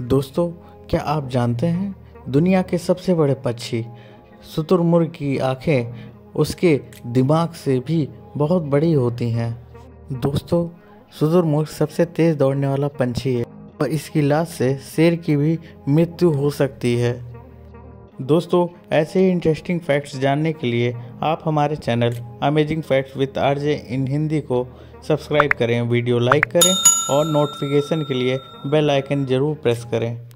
दोस्तों, क्या आप जानते हैं, दुनिया के सबसे बड़े पक्षी शुतुरमुर्ग की आँखें, उसके दिमाग से भी बहुत बड़ी होती हैं। दोस्तों शुतुरमुर्ग सबसे तेज़ दौड़ने वाला पंछी है, और इसकी लाश से शेर की भी मृत्यु हो सकती है। दोस्तों, ऐसे ही इंटरेस्टिंग फैक्ट्स जानने के लिए आप हमारे channel amazing facts with RJ in Hindi को सब्सक्राइब करें वीडियो लाइक करें और नोटिफिकेशन के लिए बेल आइकन ज़रूर प्रेस करें।